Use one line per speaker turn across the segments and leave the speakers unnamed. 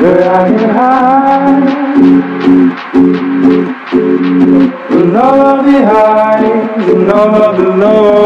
where I can hide the love behind the love of the Lord.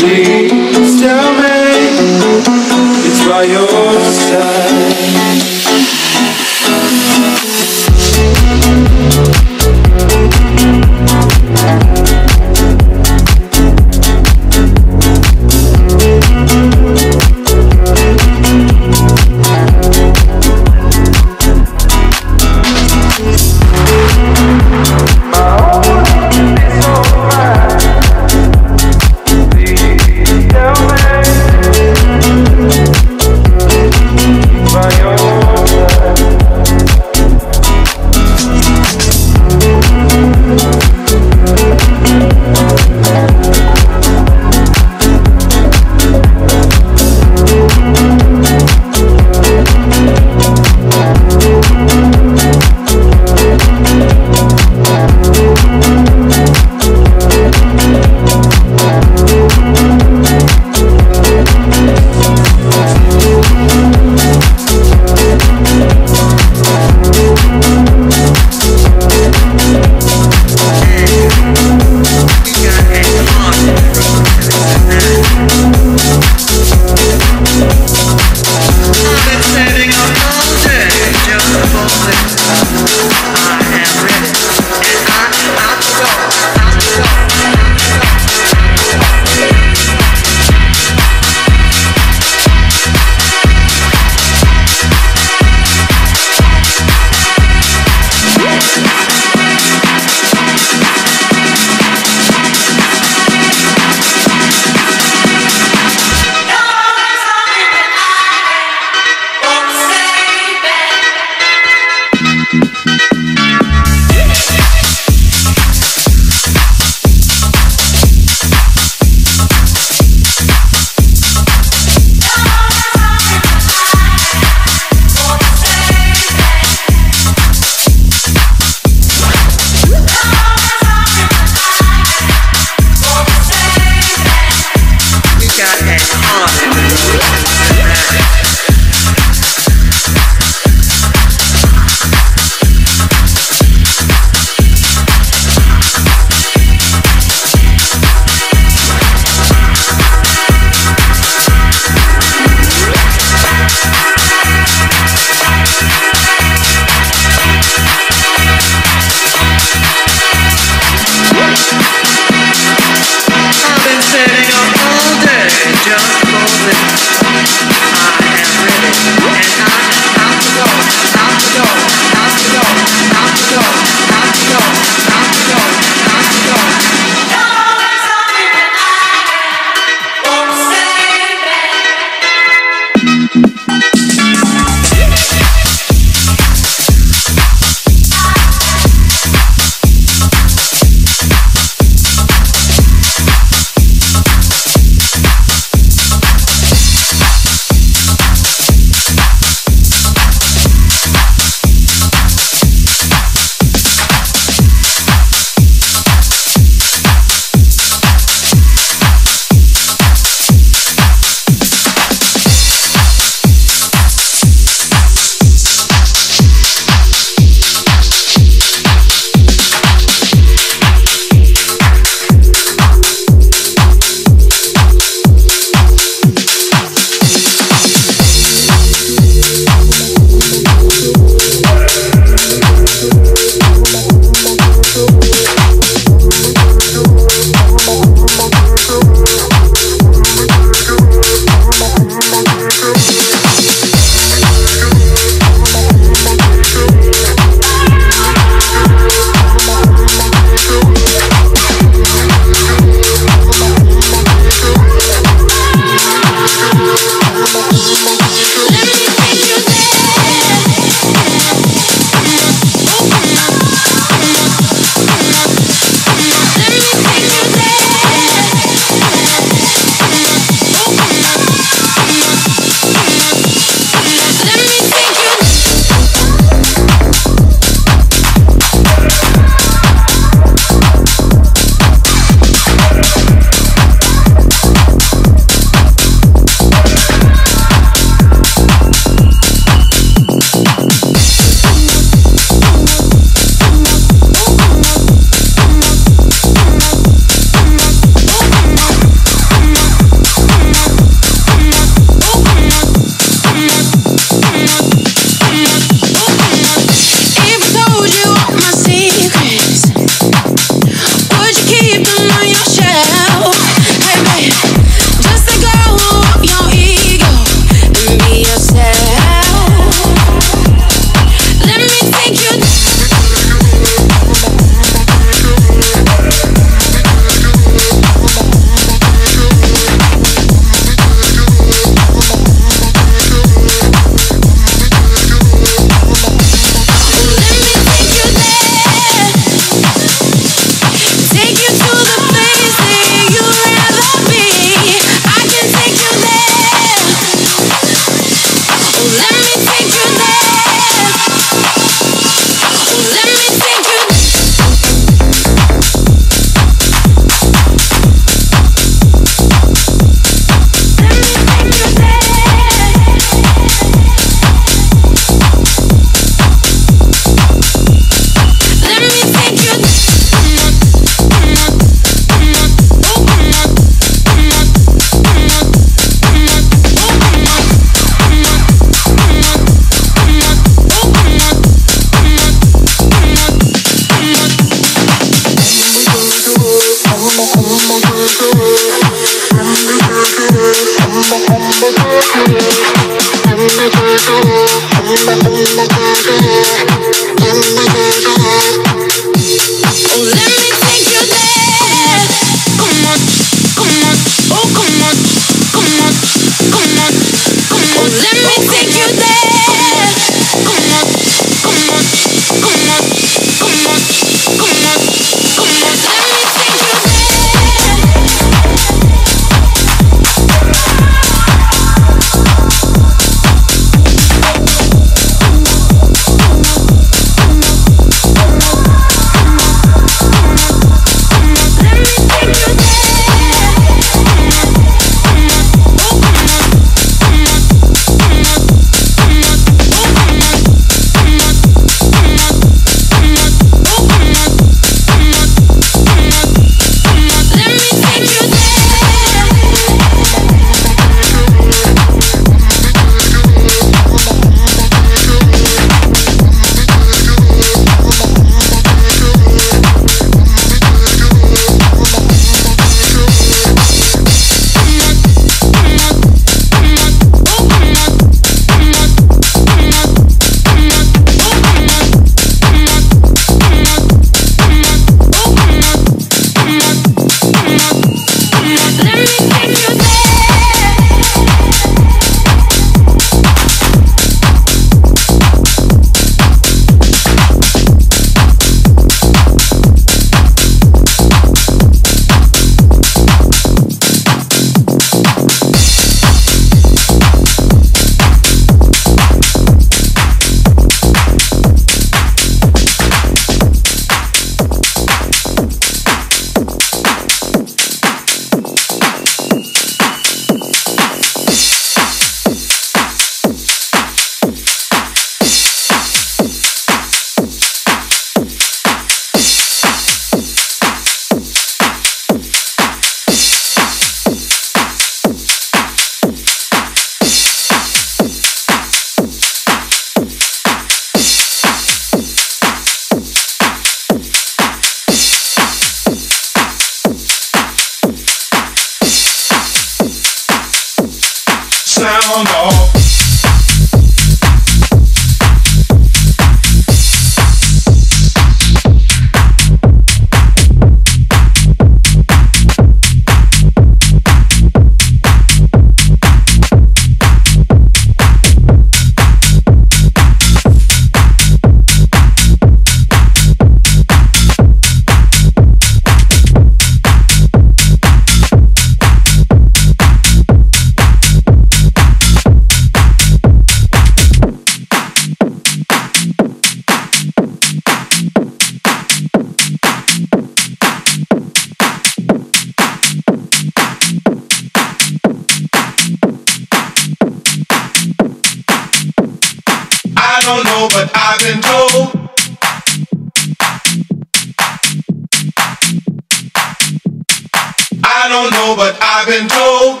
what I've been told.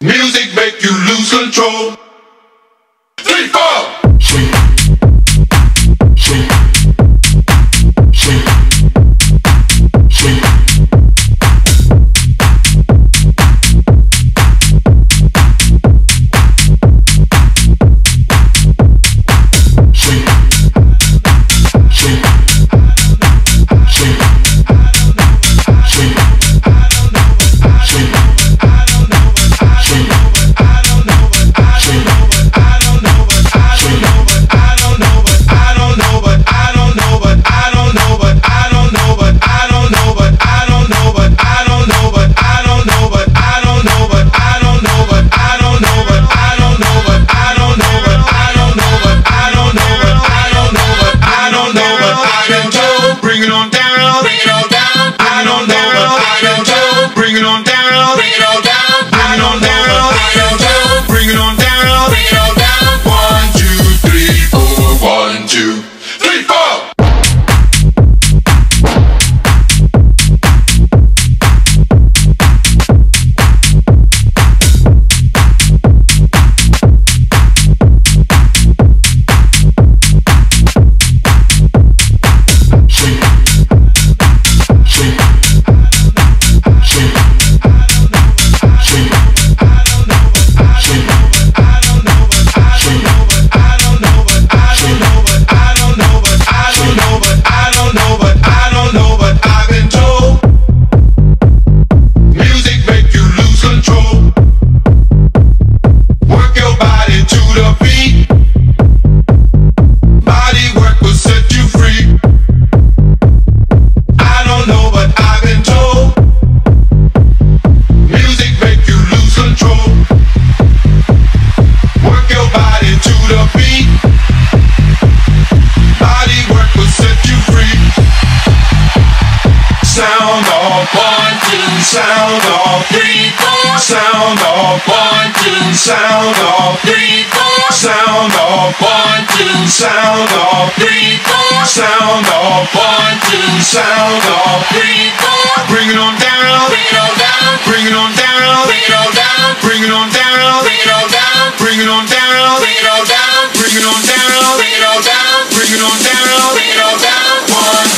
Music make you lose control. Three, four. down, we don't got one.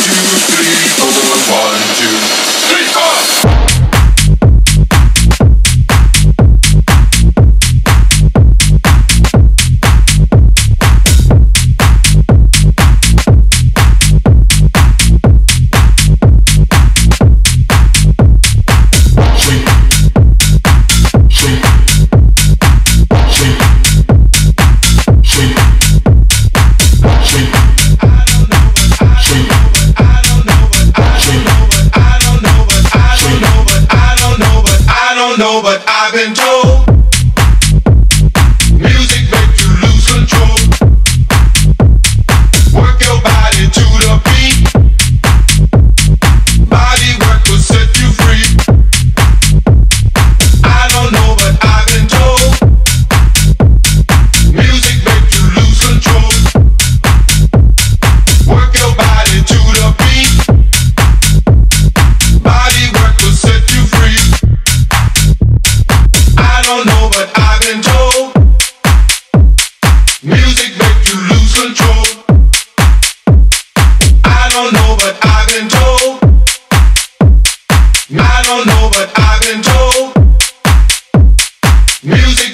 I don't know, but I've been told music.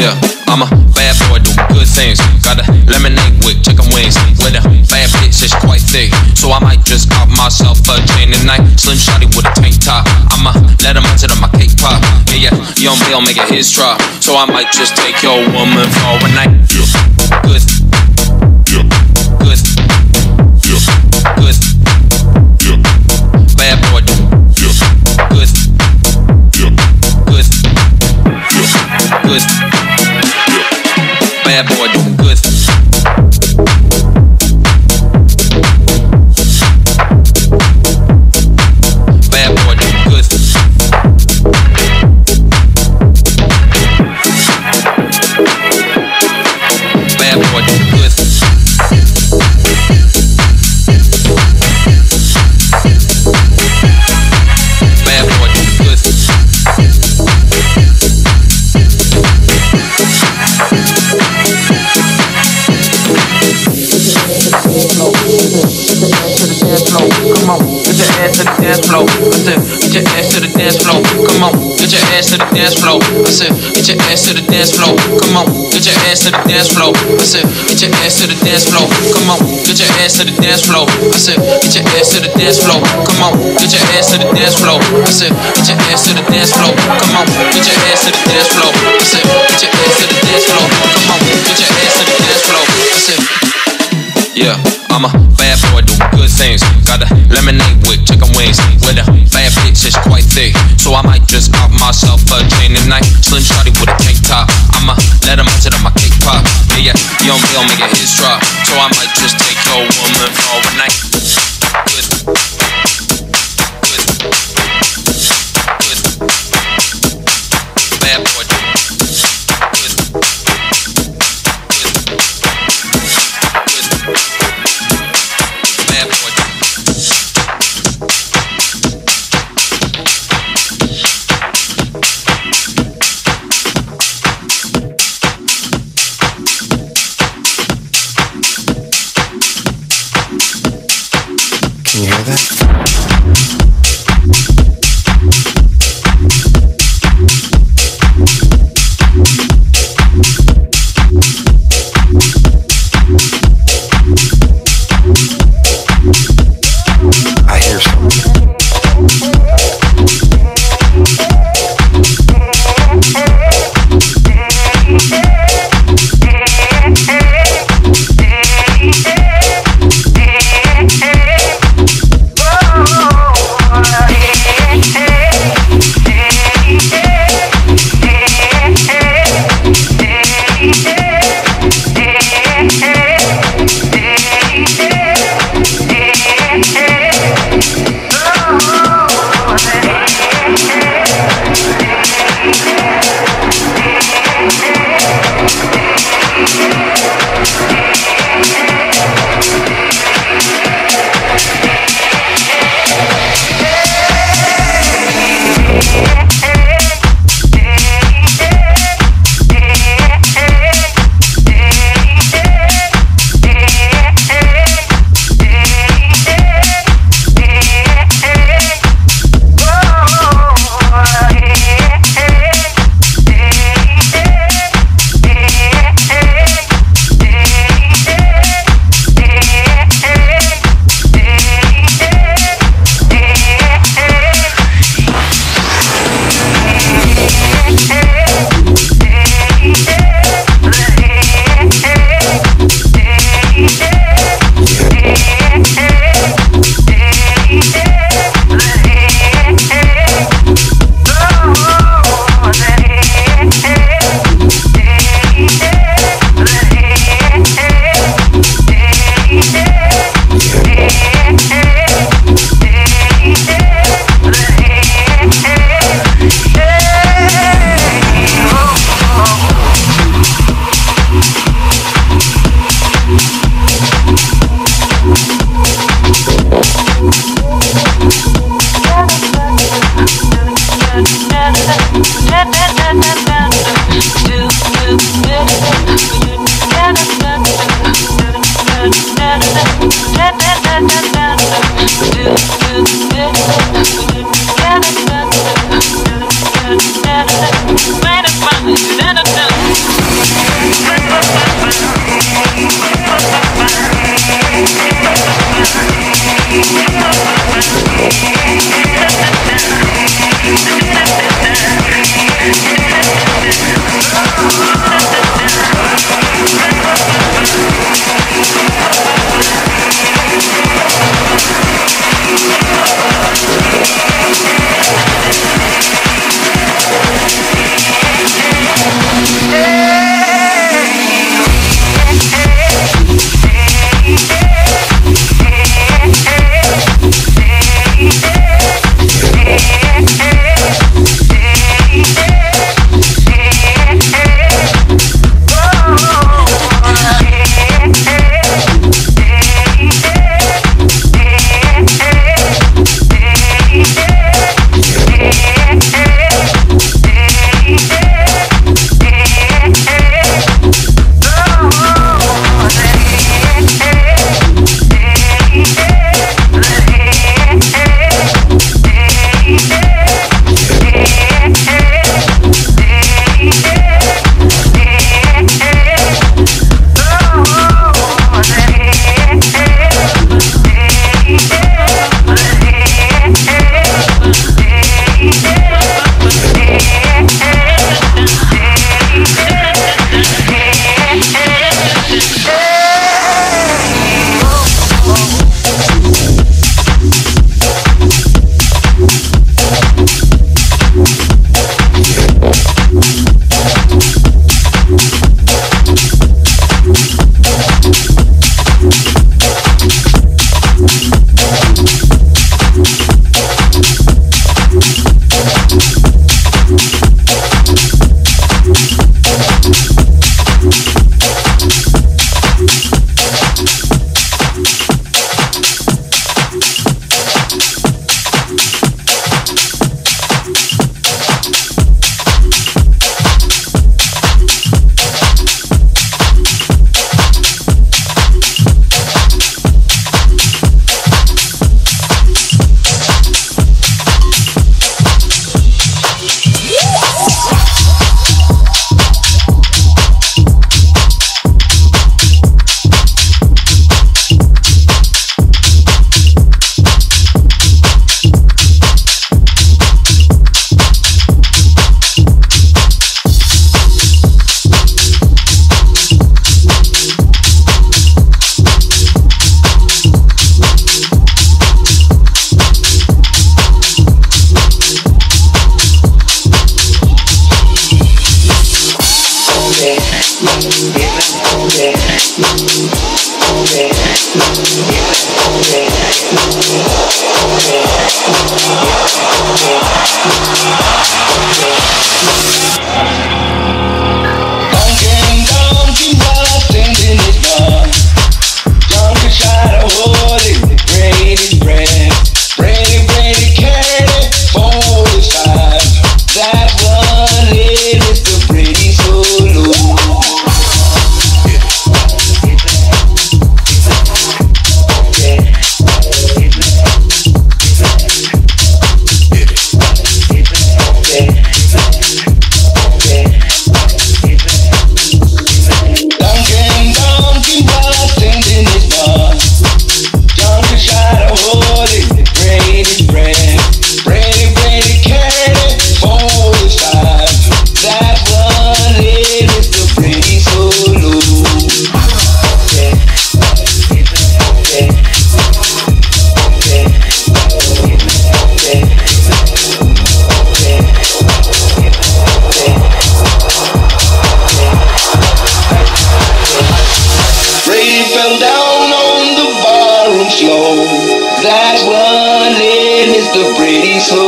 Yeah, I'm a bad boy, do good things. Got a lemonade with chicken wings. With a bad bitch, it's quite thick. So I might just pop myself a chain tonight. Slim shotty with a tank top. I'ma let him out my cake pop. Yeah, yeah, young Bill make it his try. So I might just take your woman for a night. Yeah, good. Yeah, good. Yeah, good. Floor. I said, get your ass to the dance floor. Come on, get your ass to the dance floor. I said, get your ass to the dance floor. Come on, get your ass to the dance floor. I said, get your ass to the dance floor. Come on, get your ass to the dance floor. I said, get your ass to the dance floor. Come on, get your ass to the dance floor. I said, get your ass to the dance floor. Come on, get your ass to the dance floor. I said, get your ass to the dance floor. Come on, get your ass to the dance floor. I said, yeah, I'm a bad boy, do good things. Got a lemonade with chicken wings. With a bad bitch, it's quite thick. So I might just pop myself a chain tonight. Slim shotty with a tank top. I'ma let him out to my cake pop. Yeah, yeah, young Bill make it his drop. So I might just take your woman for a night.
Sense of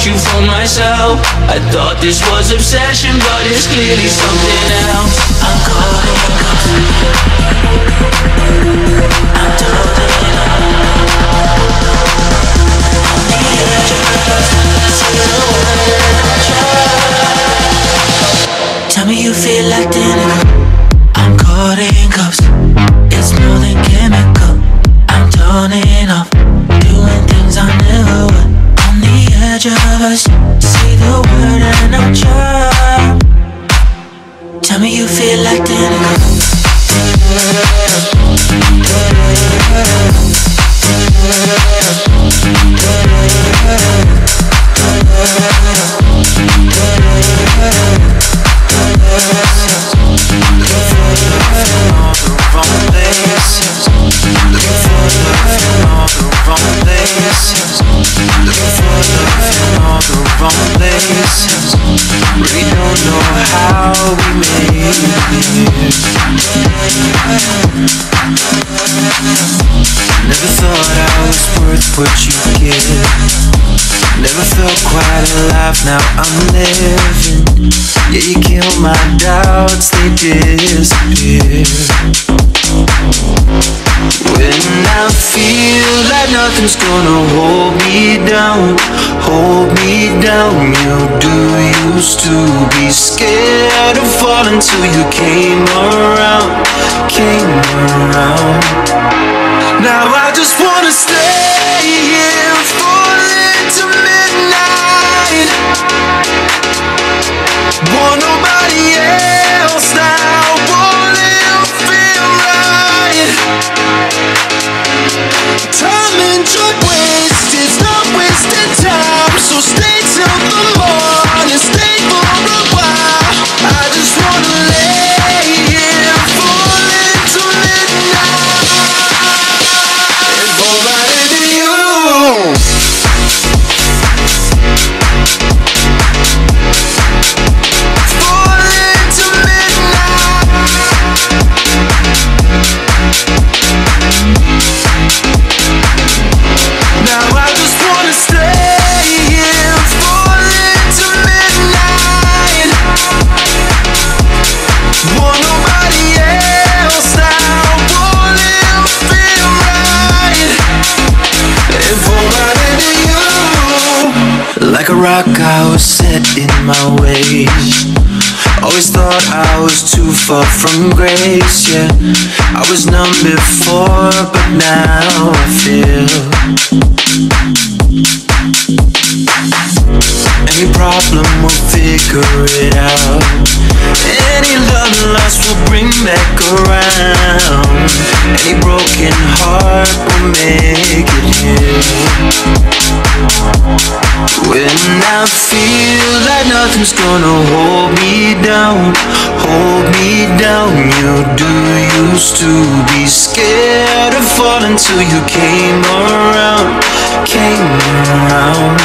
want you for myself. I thought this was obsession But it's clearly something else. I'm caught in I'm totally On the edge of now I'm living. Yeah, you kill my doubts, they disappear. When I feel like nothing's gonna hold me down, hold me down. You do used to be scared of falling till you came around, came around. Now I just wanna stay rock, I was set in my ways. Always thought I was too far from grace, yeah. I was numb before, but now I feel. Any problem, we'll figure it out. Any lost, we'll bring back around. Any broken heart, we'll make it heal. When I feel like nothing's gonna hold me down, hold me down. You do used to be scared of falling till you came around, came around.